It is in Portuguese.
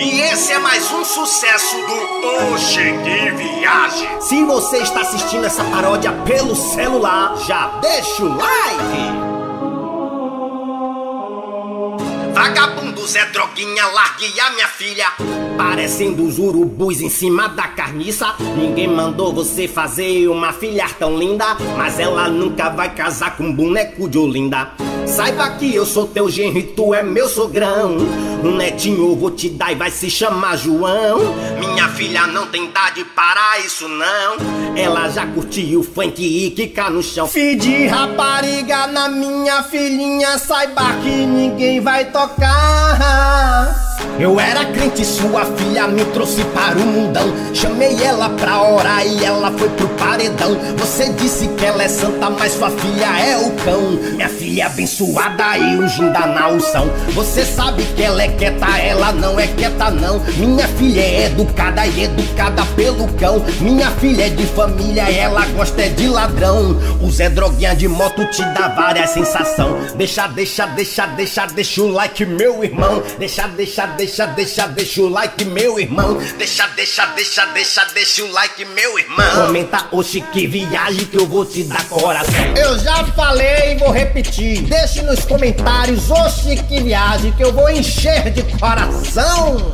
E esse é mais um sucesso do Oxe Que Viagem. Se você está assistindo essa paródia pelo celular, já deixa o like. Vagabundos é droguinha, largue a minha filha. Parecendo os urubus em cima da carniça. Ninguém mandou você fazer uma filha tão linda. Mas ela nunca vai casar com um boneco de Olinda. Saiba que eu sou teu genro e tu é meu sogrão. Um netinho eu vou te dar e vai se chamar João. Minha filha não tem idade para isso, não. Ela já curtiu funk e quica no chão. De rapariga na minha filhinha, saiba que ninguém vai tocar. Eu era crente, sua filha me trouxe para o mundão. Chamei ela pra orar e ela foi pro paredão. Você disse que ela é santa, mas sua filha é o cão. Minha filha é abençoada e ungida na unção. Você sabe que ela é quieta, ela não é quieta, não. Minha filha é educada e educada pelo cão. Minha filha é de família, ela gosta de ladrão. O Zé Droguinha de moto te dá várias sensação. Deixa, deixa, deixa, deixa, deixa o like, meu irmão. Deixa, deixa, deixa, deixa, deixa o like, meu irmão. Deixa, deixa, deixa, deixa, deixa o like, meu irmão. Comenta, oxe, que viagem que eu vou te dar coração. Eu já falei e vou repetir. Deixe nos comentários, oxe, que viagem que eu vou encher de coração.